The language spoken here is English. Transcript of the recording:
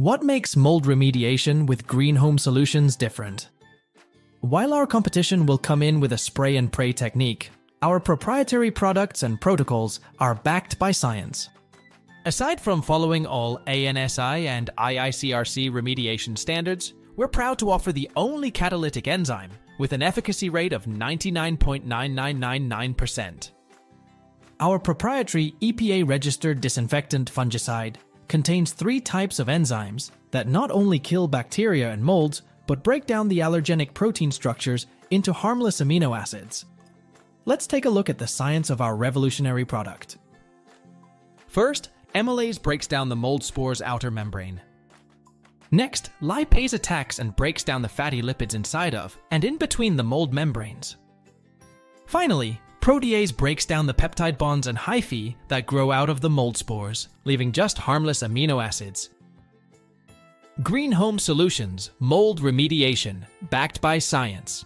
What makes mold remediation with Green Home Solutions different? While our competition will come in with a spray and pray technique, our proprietary products and protocols are backed by science. Aside from following all ANSI and IICRC remediation standards, we're proud to offer the only catalytic enzyme with an efficacy rate of 99.9999%. Our proprietary EPA registered disinfectant fungicide contains three types of enzymes that not only kill bacteria and molds, but break down the allergenic protein structures into harmless amino acids. Let's take a look at the science of our revolutionary product. First, amylase breaks down the mold spore's outer membrane. Next, lipase attacks and breaks down the fatty lipids inside of and in between the mold membranes. Finally, protease breaks down the peptide bonds and hyphae that grow out of the mold spores, leaving just harmless amino acids. Green Home Solutions Mold Remediation, backed by science.